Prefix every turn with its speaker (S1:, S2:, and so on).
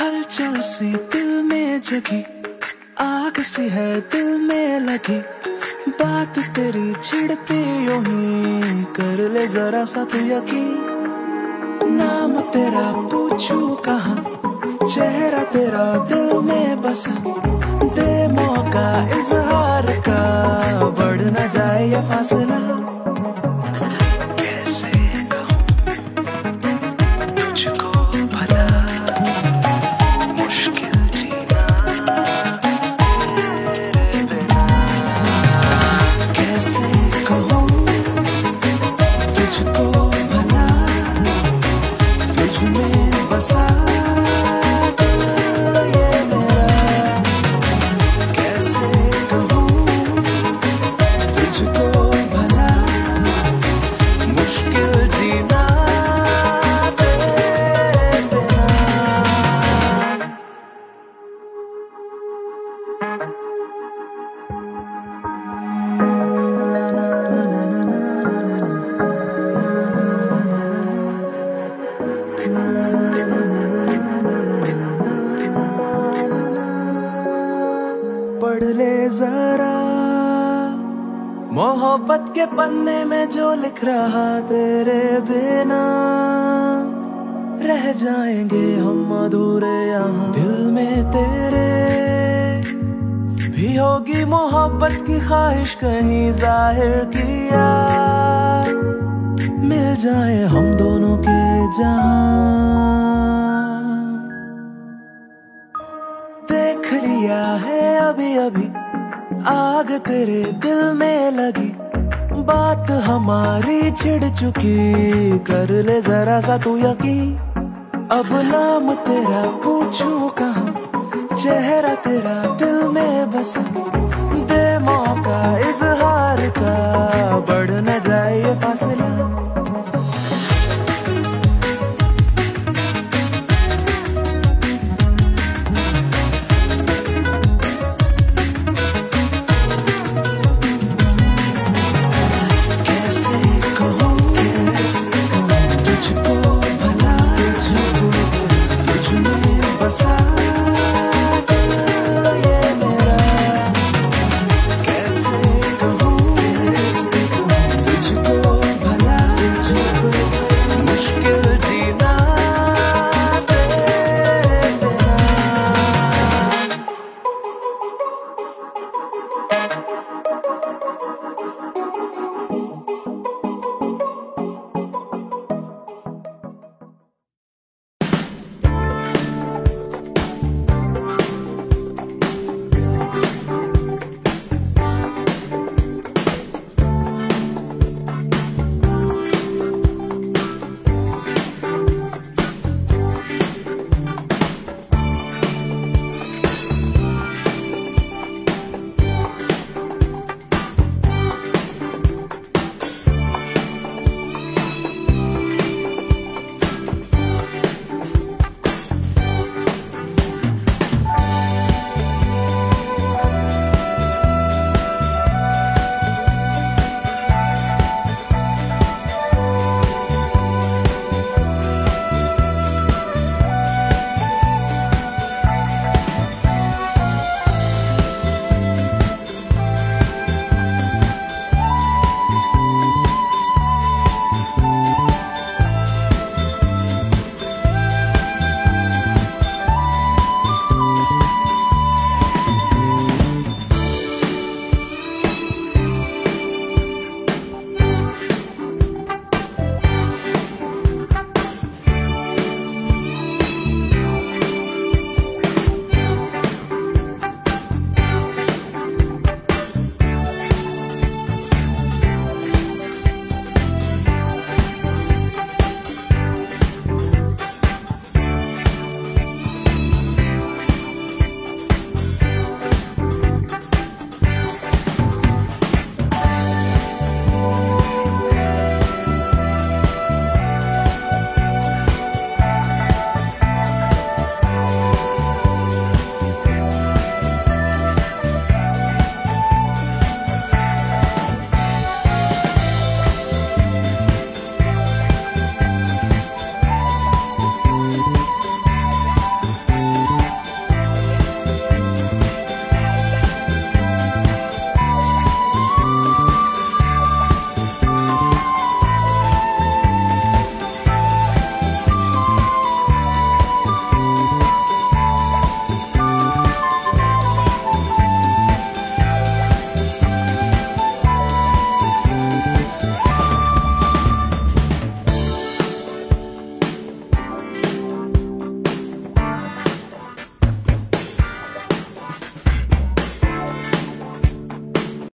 S1: हलचल सी दिल में जगी। आग सी है दिल में लगी। बात तेरी छिड़ती ही कर ले जरा सा तू यकीन। नाम तेरा पूछू कहा, चेहरा तेरा दिल में बसा। दे मौका इजहार का, बढ़ न जाए ये फासला। पढ़ मोहब्बत के पन्ने में जो लिख रहा तेरे बिना, रह जाएँगे हम अधूरे यहाँ। दिल में तेरे भी होगी मोहब्बत की ख्वाहिश कहीं ज़ाहिर किया। मिल जाए हम दोनों के जहाँ देख लिया है अभी अभी आग तेरे दिल में लगी। बात हमारी छिड़ चुकी। कर ले जरा सा तू यकीन। अब नाम तेरा पूछू कहा? चेहरा तेरा दिल में बसा।